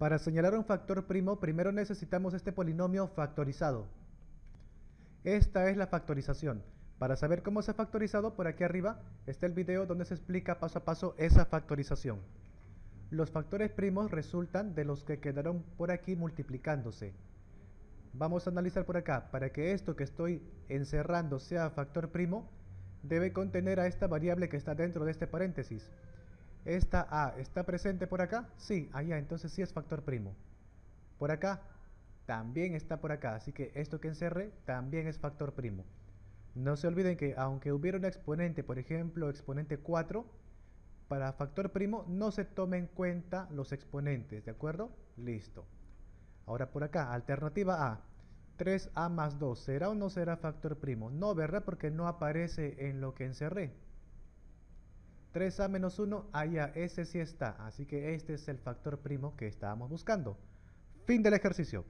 Para señalar un factor primo, primero necesitamos este polinomio factorizado. Esta es la factorización. Para saber cómo se ha factorizado, por aquí arriba está el video donde se explica paso a paso esa factorización. Los factores primos resultan de los que quedaron por aquí multiplicándose. Vamos a analizar por acá. Para que esto que estoy encerrando sea factor primo, debe contener a esta variable que está dentro de este paréntesis. Esta A está presente por acá, sí, allá, entonces sí es factor primo. Por acá, también está por acá, así que esto que encerré también es factor primo. No se olviden que aunque hubiera un exponente, por ejemplo, exponente 4, para factor primo no se tomen en cuenta los exponentes, ¿de acuerdo? Listo. Ahora por acá, alternativa A. 3A más 2, ¿será o no será factor primo? No, ¿verdad? Porque no aparece en lo que encerré. 3a menos 1, allá, ese sí está. Así que este es el factor primo que estábamos buscando. Fin del ejercicio.